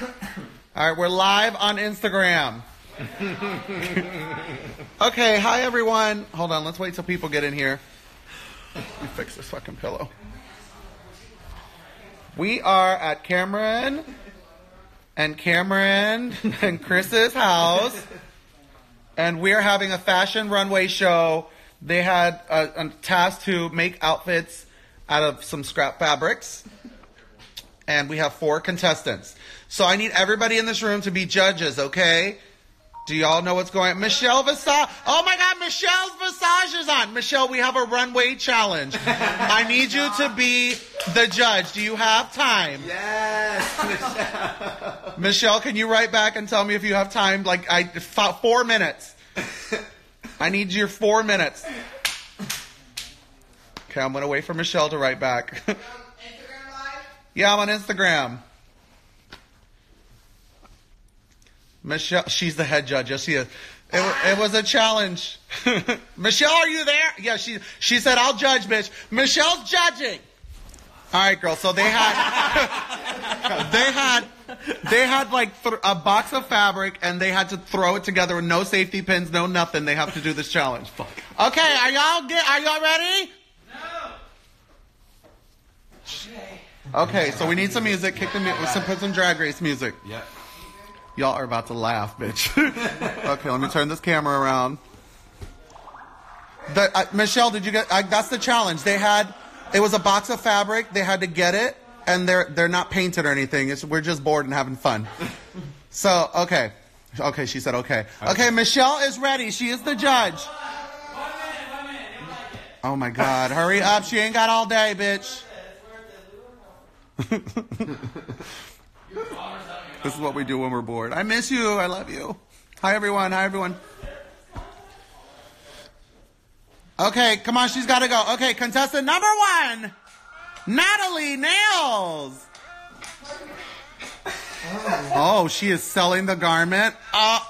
All right, we're live on Instagram. okay, hi everyone. Hold on, let's wait till people get in here. Let me fix this fucking pillow. We are at Cameron and Cameron and Chris's house, and we're having a fashion runway show. They had a, a task to make outfits out of some scrap fabrics, and we have four contestants. So I need everybody in this room to be judges, okay? Do y'all know what's going on? Michelle Visage. Oh my God, Michelle's Visage is on. Michelle, we have a runway challenge. I need you to be the judge. Do you have time? Yes, Michelle. Michelle, can you write back and tell me if you have time? Like I f- four minutes. I need your four minutes. Okay, I'm gonna wait for Michelle to write back. Um, yeah, I'm on Instagram. Michelle, she's the head judge. Yes, she is. It, wa- it was a challenge. Michelle, are you there? Yeah, she she said I'll judge, bitch. Michelle's judging. All right, girl. So they had they had they had like th- a box of fabric and they had to throw it together with no safety pins, no nothing. They have to do this challenge. Fuck. Okay, are y'all get? Are y'all ready? No. Okay, Okay, so we need some music. Kick the music. Some put some drag race music. Yeah. Y'all are about to laugh, bitch. okay, let me turn this camera around. The, uh, Michelle, did you get? Uh, that's the challenge. They had. It was a box of fabric. They had to get it, and they're they're not painted or anything. It's, we're just bored and having fun. So okay, okay. She said okay. Okay, Michelle is ready. She is the judge. Oh my God! Hurry up! She ain't got all day, bitch. This is what we do when we're bored. I miss you. I love you. Hi, everyone. Hi, everyone. Okay, come on. She's got to go. Okay, contestant number one, Natalie Nails. Oh, she is selling the garment. Uh,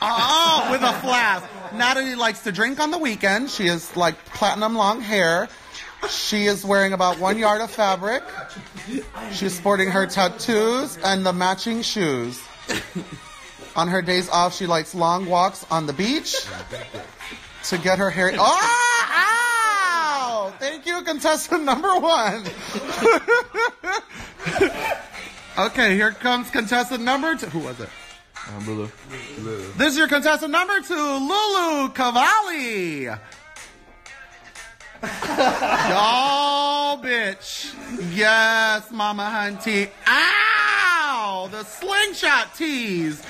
oh, with a flask. Natalie likes to drink on the weekend. She has like platinum long hair. She is wearing about one yard of fabric. She's sporting her tattoos and the matching shoes. On her days off, she likes long walks on the beach to get her hair. Oh, ow! Thank you, contestant number one. okay, here comes contestant number two. Who was it? Um, Lulu. Lulu. This is your contestant number two, Lulu Cavalli. Y'all, bitch. Yes, Mama Hunty. Ow! The slingshot tease.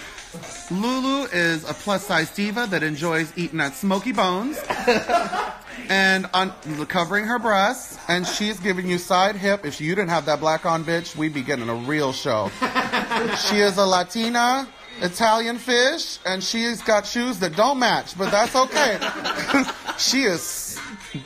Lulu is a plus size diva that enjoys eating at Smokey Bones and on covering her breasts. And she's giving you side hip. If you didn't have that black on, bitch, we'd be getting a real show. She is a Latina Italian fish, and she's got shoes that don't match, but that's okay. she is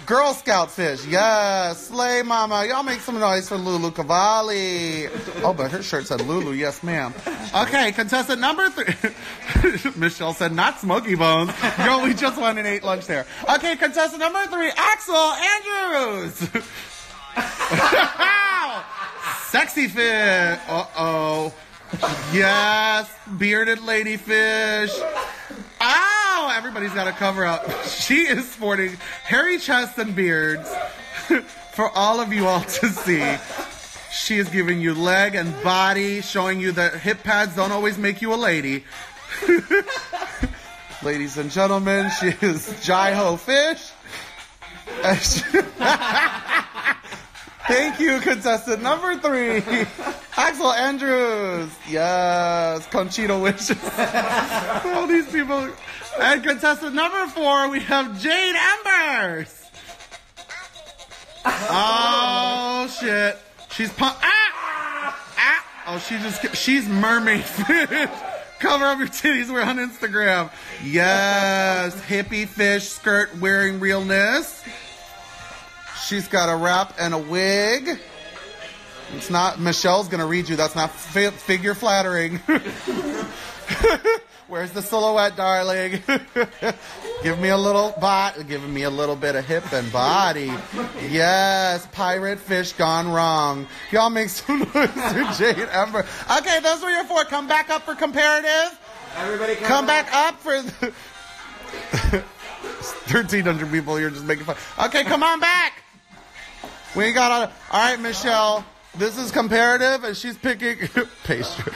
Girl Scout fish. Yes, slay mama. Y'all make some noise for Lulu Cavalli. Oh, but her shirt said Lulu. Yes, ma'am. Okay, contestant number three. Michelle said not Smokey Bones. Girl, we just went and ate lunch there. Okay, contestant number three, Axel Andrews. Sexy fish. Uh oh. Yes, bearded ladyfish. Ow! Everybody's got to cover up. She is sporting hairy chests and beards for all of you all to see. She is giving you leg and body, showing you that hip pads don't always make you a lady. Ladies and gentlemen, she is Jai Ho Fish. Thank you, contestant number three, Axel Andrews. Yes, Conchita wishes. All these people. And contestant number four, we have Jade Embers. Oh shit, she's pump. Ah! Ah! Oh, she just she's mermaid fish. Cover up your titties. We're on Instagram. Yes, hippie fish skirt wearing realness. She's got a wrap and a wig. It's not, Michelle's gonna read you. That's not fi- figure flattering. Where's the silhouette, darling? Give me a little bot. Giving me a little bit of hip and body. Yes, pirate fish gone wrong. Y'all make some noise to Jade Ember. Okay, those were your four. Come back up for comparative. Everybody come, Come back up for the 1,300 people. You're just making fun. Okay, come on back. We got all. All right, Michelle. This is comparative, and she's picking pastry.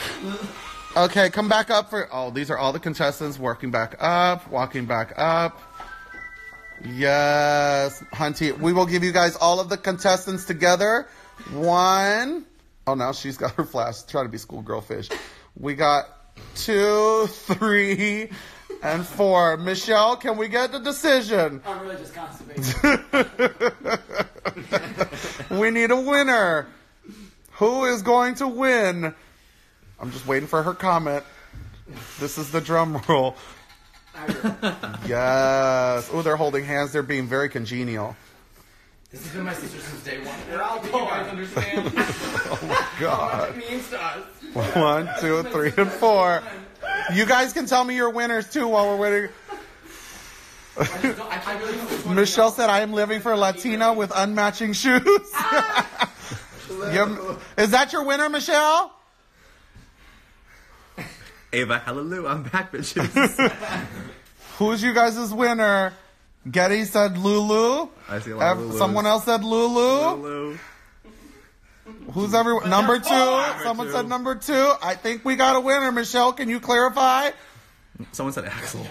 Okay, come back up for. Oh, these are all the contestants working back up, walking back up. Yes, Hunty. We will give you guys all of the contestants together. One. Oh, now she's got her flash. Trying to be schoolgirl fish. We got two, three, and four. Michelle, can we get the decision? I'm really just constipated. we need a winner. Who is going to win? I'm just waiting for her comment. This is the drum roll. Yes. Oh, they're holding hands. They're being very congenial. This has been my sister since day one. They're all you guys understand. Oh, my God. it means to us. One, two, three, and four. You guys can tell me your winners too while we're waiting. I, just don't, I, I really don't Michelle said, I am living for Latina with unmatching shoes. Ah. You- is that your winner, Michelle? Ava, hallelujah, I'm back, bitches. Who's you guys' winner? Getty said Lulu. I see a lot of Ev- Lulus. Someone else said Lulu. Lulu. Who's everyone? Number two. Number Someone two. said number two. I think we got a winner. Michelle, can you clarify? Someone said Axel.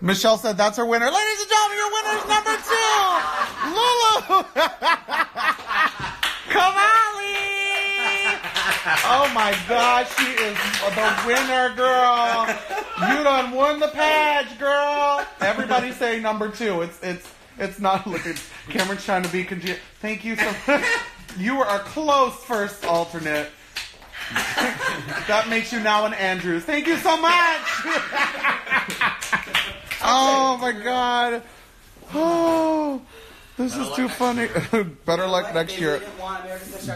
Michelle said that's her winner. Ladies and gentlemen, your winner is number two, Lulu. Come on, Lee. Oh my God, she is the winner, girl. You done won the patch, girl. Everybody say number two. It's it's it's not looking. Cameron's trying to be congenial. Thank you so much. You were a close first alternate. that makes you now an Andrews. Thank you so much. Oh my god. Oh, this is too funny. Better luck next year.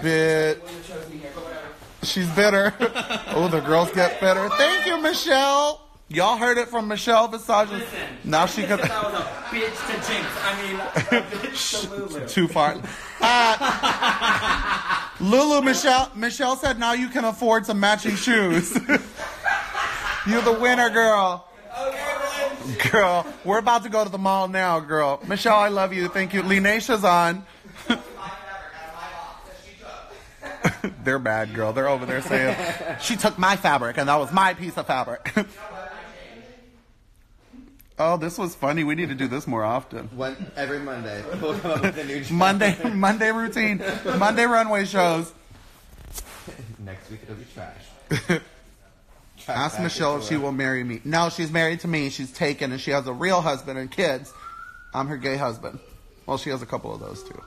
Bit. She's bitter. Oh, the girls get better. Thank you, Michelle. Y'all heard it from Michelle Visage. Now she that can. was a bitch to Jinx. I mean, a bitch to Lulu. Too far. Uh, Lulu, Michelle, Michelle said now you can afford some matching shoes. You're the winner, girl. Girl, we're about to go to the mall now, girl. Michelle, I love you. Thank you. Linesha's on. They're bad, girl. They're over there saying, she took my fabric and that was my piece of fabric. oh, this was funny. We need to do this more often. One, every Monday, we'll come up with a new. Monday, Monday routine, Monday runway shows. Next week it'll be trash. Ask Michelle if she will marry me. No, she's married to me. She's taken and she has a real husband and kids. I'm her gay husband. Well, she has a couple of those too.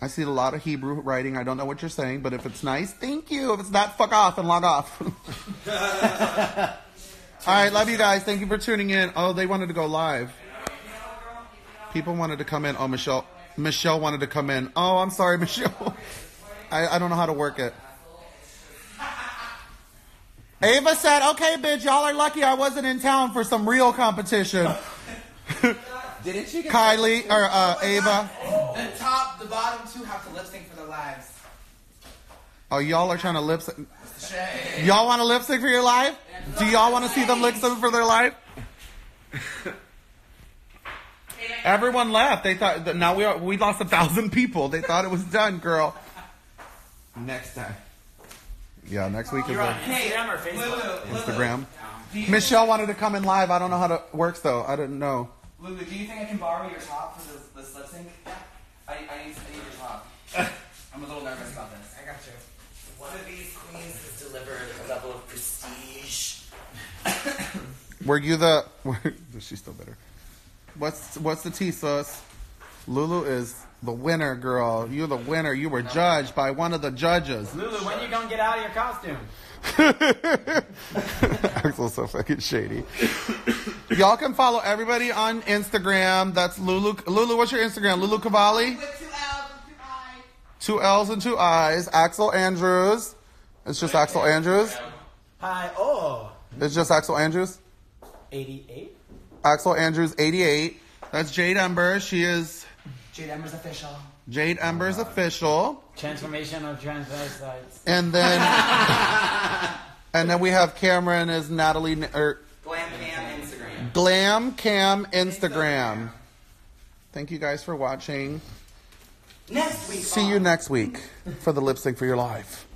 I see a lot of Hebrew writing. I don't know what you're saying, but if it's nice, thank you. If it's not, fuck off and log off. All right, love you guys. Thank you for tuning in. Oh, they wanted to go live. People wanted to come in. Oh, Michelle. Michelle wanted to come in. Oh, I'm sorry, Michelle. I, I don't know how to work it. Ava said, okay, bitch, y'all are lucky I wasn't in town for some real competition. Didn't you Kylie, or uh, Ava. The bottom two have to lip sync for their lives. Oh, y'all are trying to lip sync. Y'all want to lip sync for your life? Do y'all want to see them lip sync for their life? Everyone left. They thought that now we are, we lost a thousand people. They thought it was done, girl. next time? Yeah, next week is You're on a Instagram or Facebook? Instagram. Michelle wanted to come in live. I don't know how it works though. I didn't know. Lulu, do you think I can borrow your top for this, this lip sync? I, I, need, I need your top. I'm a little nervous about this. I got you. One of these queens has delivered a level of prestige. Were you the? She's still bitter. What's what's the tea sauce? Lulu is the winner, girl. You're the winner. You were judged by one of the judges. Lulu, when you gonna get out of your costume? Axel's so fucking shady. Y'all can follow everybody on Instagram. That's Lulu. Lulu, what's your Instagram? Lulu Cavalli. With two L's and two I's. Two L's and two I's. Axel Andrews. It's just Axel Andrews. Hi. Oh. It's just Axel Andrews. 88. Axel Andrews, 88. That's Jade Ember. She is Jade Ember's official. Jade Ember's uh, official. Transformation of transvestites. And then and then we have Cameron as Natalie or Glam Cam Instagram. Glam Cam Instagram. Thank you guys for watching. Next week. See you next week for the lip sync for your life.